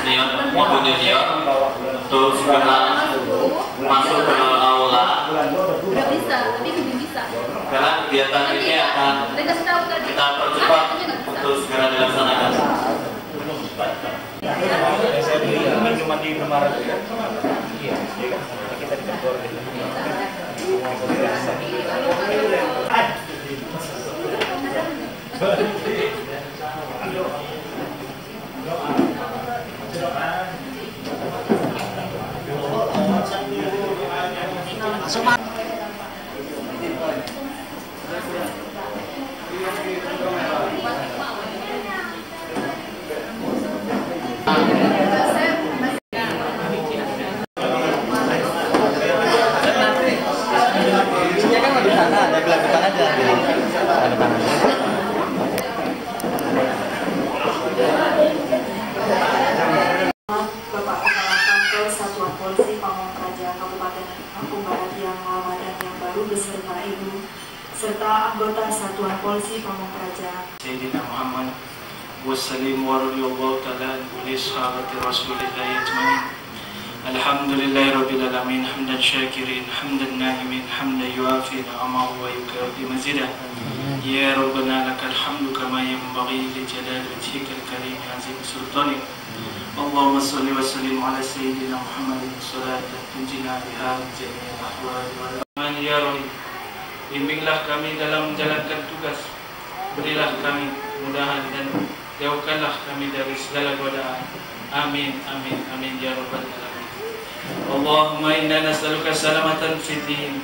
senior maupun junior untuk segera masuk ke aula Udah bisa, tapi belum bisa. karena kegiatan ini akan tahu tadi. kita percepat untuk segera dilaksanakan. kan cuma di ya ますが。anggota Satuan Polisi Pamong Praja سيدنا محمد والسليم ورضي الله تعالى ولصحابة رسول الله أجمعين الحمد لله رب العالمين حمدا شاكرين حمدا نائمين حمدا يوافي نعمه ويكافي مزيدا يا ربنا لك الحمد كما ينبغي لجلال وجهك الكريم عظيم سلطانك اللهم صل وسلم على سيدنا محمد صلاة تنجينا بها من جميع الأحوال والأمان يا رب bimbinglah kami dalam menjalankan tugas. Berilah kami mudahan dan jauhkanlah kami dari segala godaan. Amin amin amin ya rabbal alamin. Allahumma inna nas'aluka salamatan fid din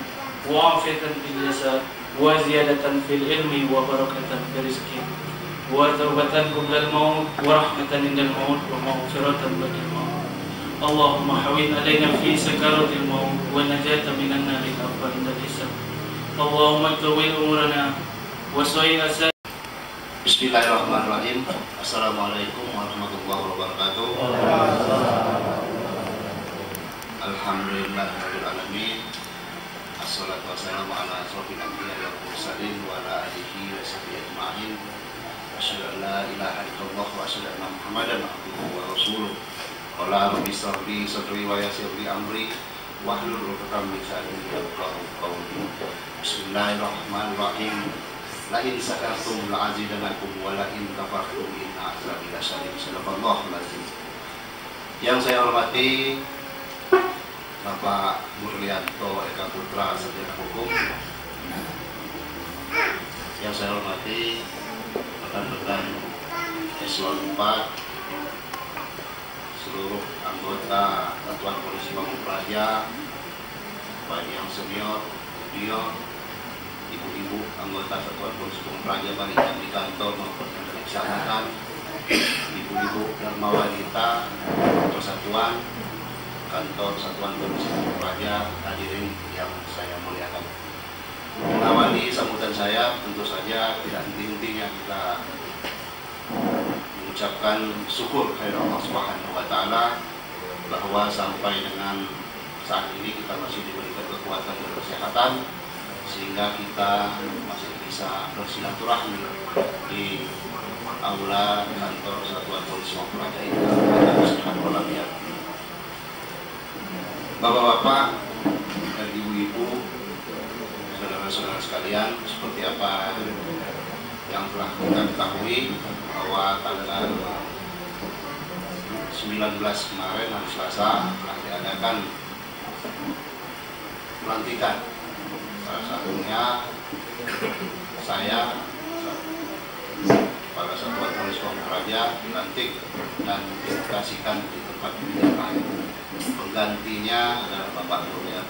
wa afiyatan fil jasad wa ziyadatan fil ilmi wa barakatan fil rizqi wa taubatan qabla al-maut wa rahmatan indal maut wa maghfiratan ba'da al-maut Allahumma hawin alaina fi sakaratil maut wa najatan minan nar al indal Allahumma tawil umurana wa sahih asal Bismillahirrahmanirrahim. Assalamualaikum warahmatullahi wabarakatuh. Alhamdulillahirabbil alamin. Assalatu wassalamu ala mursalin wa. Asyhadu an la wa rasuluh. Qala rabbi sadri wa yassir wahlul 'uqdatam min lisani yafqahu qawli. Bismillahirrahmanirrahim. La in sakartum la azidanakum wa la in kafartum inna azabi lasyadid. Sadaqallahu lazim. Yang saya hormati Bapak Murlianto Eka Putra Sarjana Hukum. Yang saya hormati rekan-rekan Eselon 4 seluruh anggota Satuan Polisi Pamung Praja baik yang senior, junior, ibu-ibu anggota Satuan Polisi Pamung Praja baik yang di kantor maupun yang dilaksanakan ibu-ibu dan wanita persatuan kantor Satuan Polisi Pamung Praja hadirin yang saya muliakan. Mengawali sambutan saya tentu saja tidak henti-hentinya kita mengucapkan syukur kepada Allah Subhanahu wa taala bahwa sampai dengan saat ini kita masih diberikan kekuatan dan kesehatan sehingga kita masih bisa bersilaturahmi di aula kantor Satuan Polisi Praja ini. Bapak-bapak dan ibu-ibu, saudara-saudara sekalian, seperti apa yang telah kita ketahui bahwa tanggal 19 kemarin hari Selasa telah diadakan pelantikan. Salah satunya saya pada satuan polisi Pamung Praja dilantik dan dikasihkan di tempat kebijakan penggantinya adalah Bapak Kaputra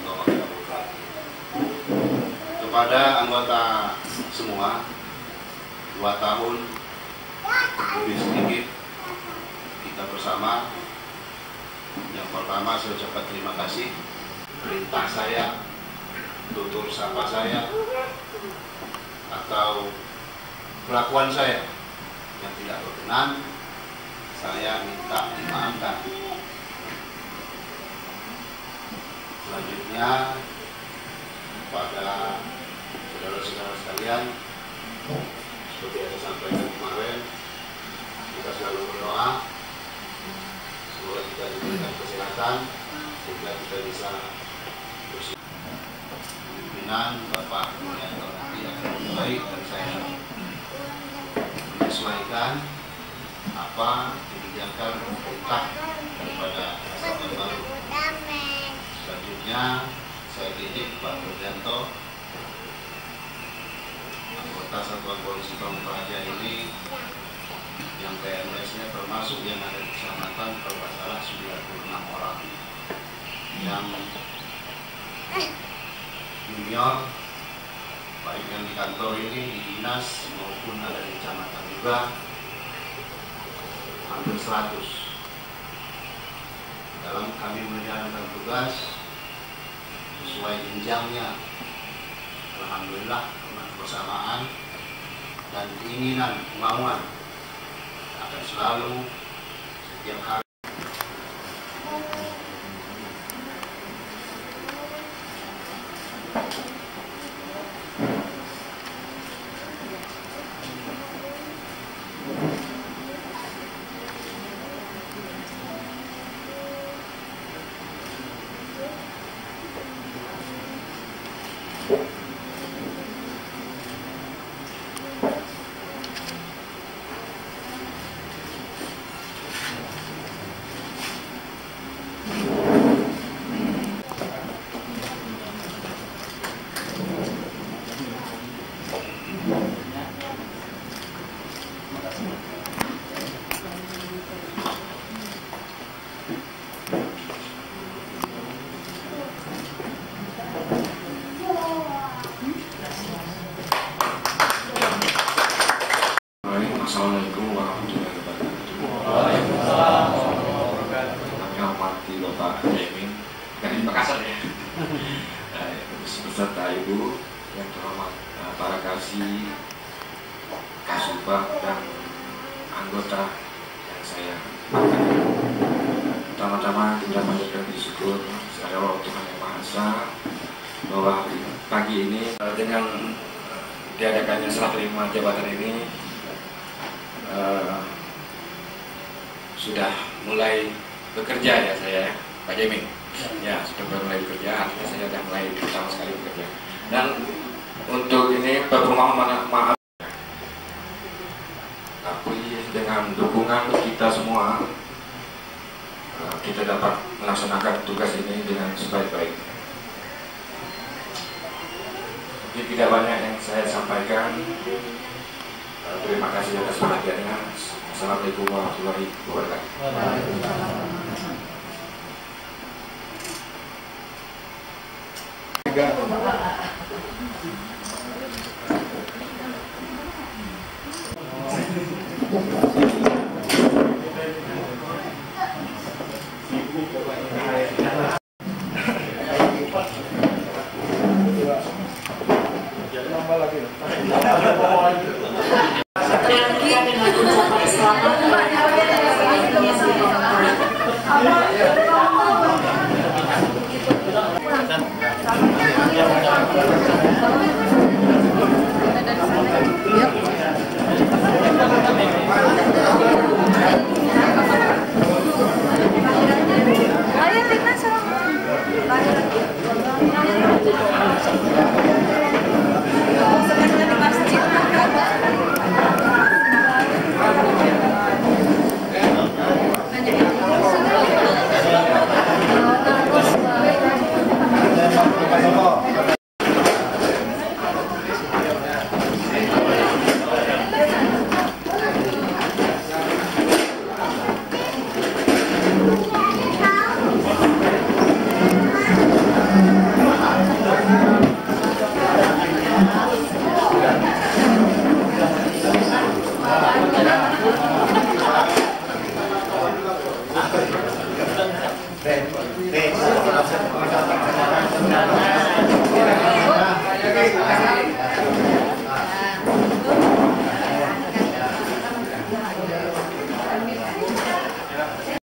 kepada anggota semua dua tahun lebih sedikit kita bersama. Yang pertama saya ucapkan terima kasih. Perintah saya tutur sapa saya atau kelakuan saya yang tidak berkenan saya minta dimaafkan. Selanjutnya pada saudara-saudara sekalian seperti yang saya sampaikan kemarin kita selalu berdoa juga diberikan kesehatan sehingga kita bisa bersih. Pimpinan Bapak nanti akan lebih baik dan saya menyesuaikan apa kebijakan pemerintah daripada kesehatan baru. Selanjutnya saya titip Pak Mulyanto anggota Satuan Polisi Pamung Praja ini yang PNS-nya termasuk yang ada di kecamatan kalau nggak salah 96 orang. Yang junior baik yang di kantor ini di dinas maupun ada di kecamatan juga hampir 100 dalam kami menjalankan tugas sesuai jenjangnya. Alhamdulillah kebersamaan dan keinginan kemauan akan selalu setiap hari Assalamualaikum warahmatullahi wabarakatuh. Kami hormati Bapak Jamin dari Makassar ya. Eh, Beserta Ibu yang terhormat eh, para kasih, kasubah dan anggota yang saya. Pertama-tama kita panjatkan bersyukur kepada Allah Tuhan Yang Maha Esa bahwa pagi ini eh, dengan diadakannya serah terima jabatan ini eh, sudah mulai bekerja ya saya Pak Jamin ya sudah mulai bekerja artinya saya sudah mulai pertama sekali bekerja. Dan untuk ini permohonan maaf. Tapi dengan dukungan kita semua eh, kita dapat melaksanakan tugas ini dengan sebaik-baiknya Mungkin tidak banyak yang saya sampaikan Terima kasih atas perhatiannya. Assalamualaikum warahmatullahi wabarakatuh. Lagi